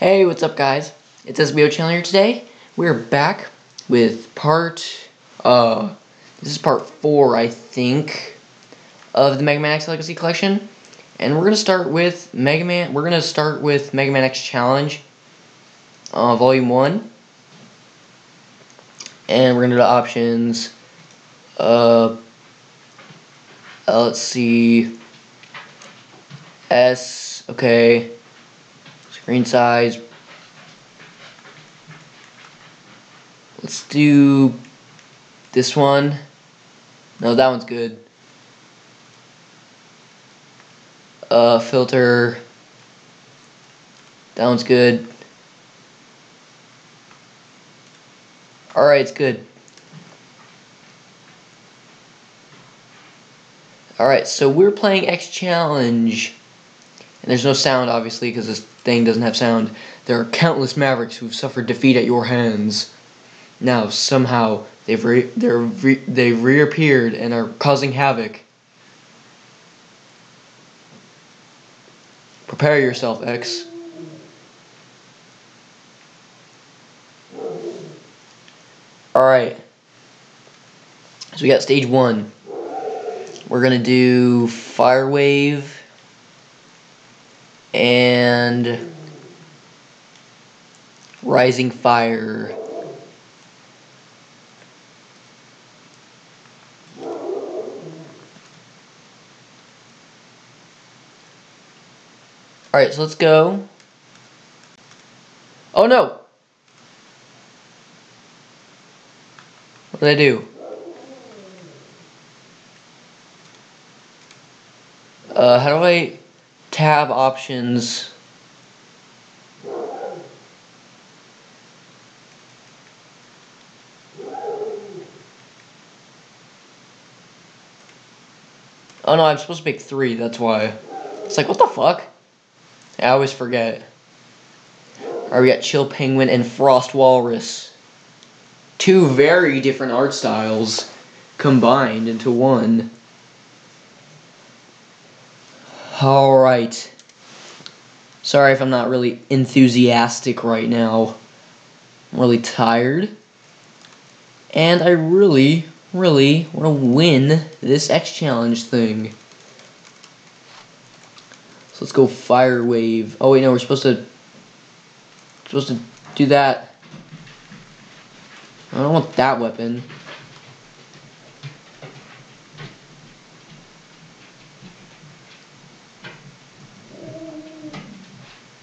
Hey, what's up guys? It's Espio Channel today. We're back with part, uh, this is part 4, I think, of the Mega Man X Legacy Collection. And we're going to start with Mega Man, we're going to start with Mega Man X Challenge, uh, Volume 1. And we're going to do the options, uh, uh, let's see, S, okay, screen size, let's do this one, no that one's good, uh, filter, that one's good, alright it's good. Alright, so we're playing X Challenge. And there's no sound, obviously, because this thing doesn't have sound. There are countless Mavericks who've suffered defeat at your hands. Now, somehow, they've re they're re they've reappeared and are causing havoc. Prepare yourself, X. Alright. So we got stage one. We're gonna do Fire Wave and Rising Fire. Alright, so let's go. Oh no! What did I do? Uh, how do I tab options? Oh no, I'm supposed to pick three, that's why. It's like, what the fuck? I always forget. Alright, we got Chill Penguin and Frost Walrus. Two very different art styles combined into one. Alright. Sorry if I'm not really enthusiastic right now. I'm really tired. And I really, really want to win this X Challenge thing. So let's go Fire Wave. Oh wait, no, we're supposed to... Supposed to do that. I don't want that weapon.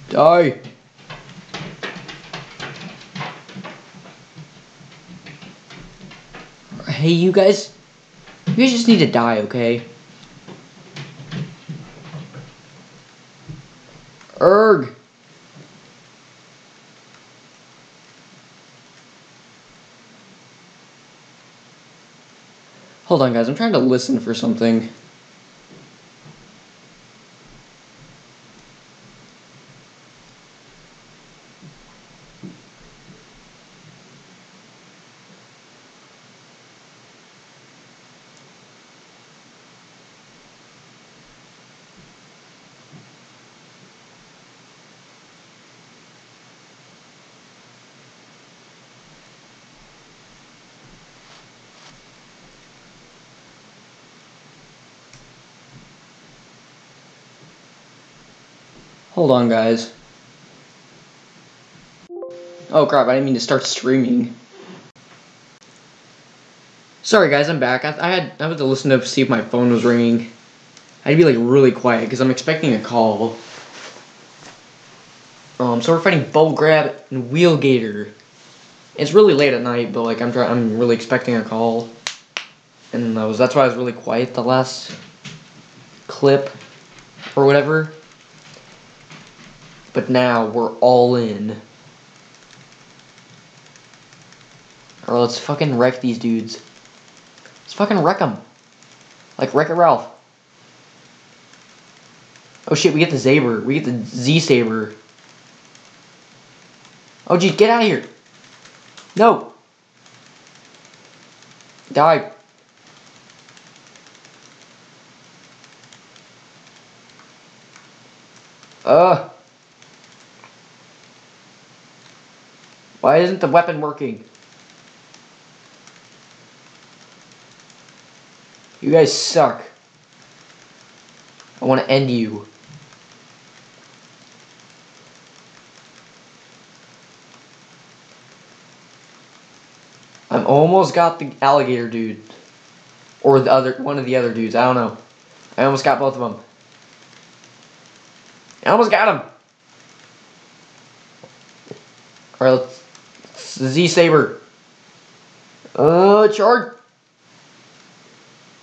Die! Hey, you guys. You just need to die, okay? Erg! Hold on, guys. I'm trying to listen for something. Hold on, guys. Oh crap, I didn't mean to start streaming. Sorry guys, I'm back. I, I had I had to listen to see if my phone was ringing. I had to be like really quiet because I'm expecting a call. Um, so we're fighting Bubble Crab and Wheel Gator. It's really late at night, but like I'm I'm really expecting a call, and that was that's why I was really quiet the last clip or whatever. But now we're all in. Or let's fucking wreck these dudes. Let's fucking wreck them. Like Wreck-It Ralph. Oh shit, we get the Saber. We get the Z-Saber. Oh geez, get out of here. No. Die. Uh. Why isn't the weapon working? You guys suck. I want to end you. I'm almost got the alligator dude. Or the other, one of the other dudes. I don't know. I almost got both of them. I almost got him. Alright, let's... Z Saber. Uh, charge.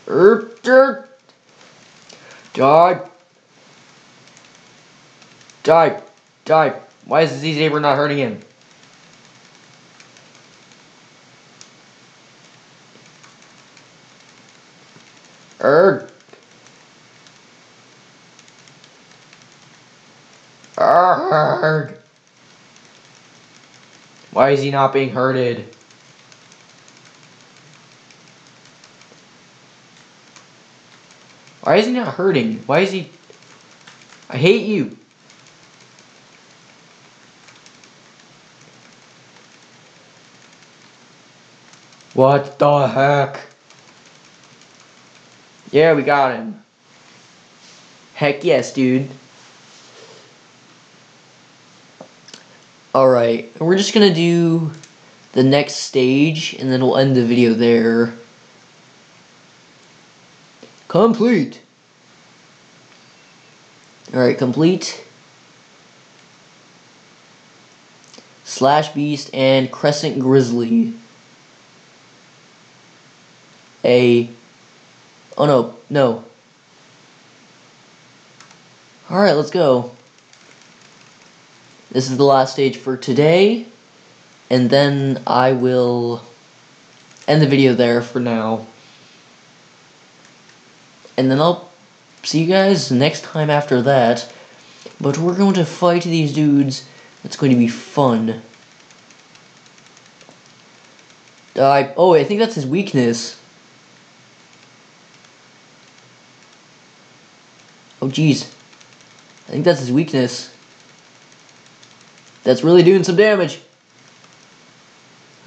Er, er. Die. Die. Die. Why is the Z Saber not hurting him? Erg. Erg. Why is he not being hurted? Why is he not hurting? Why is he... I hate you. What the heck? Yeah, we got him. Heck yes, dude. Alright, we're just gonna do the next stage, and then we'll end the video there. Complete! Alright, complete. Slash Beast and Crescent Grizzly. A... Oh no, no. Alright, let's go. This is the last stage for today, and then I will end the video there for now. And then I'll see you guys next time after that. But we're going to fight these dudes. It's going to be fun. Uh, oh, I think that's his weakness. Oh, jeez. I think that's his weakness. That's really doing some damage.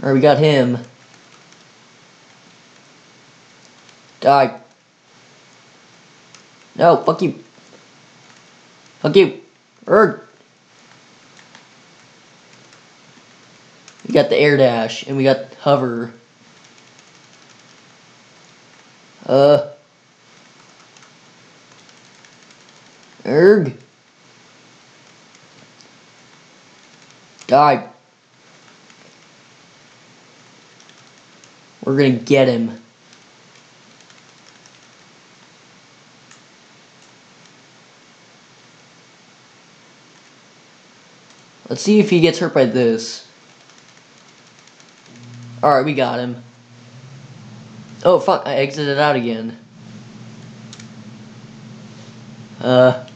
Alright, we got him. Die. No, fuck you. Fuck you. Erg. We got the air dash, and we got hover. Uh. Erg. Die. We're gonna get him. Let's see if he gets hurt by this. Alright, we got him. Oh, fuck, I exited out again. Uh...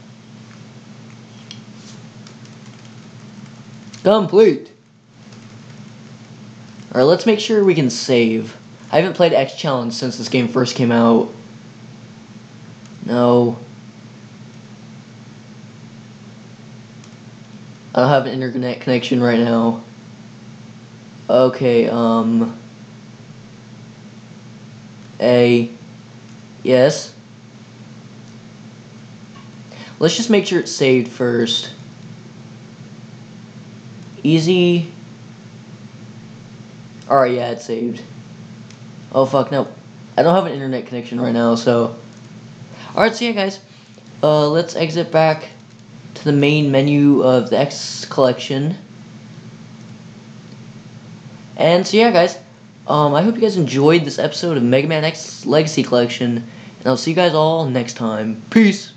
Complete. Alright, let's make sure we can save. I haven't played X Challenge since this game first came out. No. I don't have an internet connection right now. Okay, um... A... Yes? Let's just make sure it's saved first. Easy. Alright, yeah, it's saved. Oh, fuck, no. I don't have an internet connection right now, so... Alright, so yeah, guys. Uh, let's exit back to the main menu of the X collection. And so yeah, guys. Um, I hope you guys enjoyed this episode of Mega Man X Legacy Collection. And I'll see you guys all next time. Peace!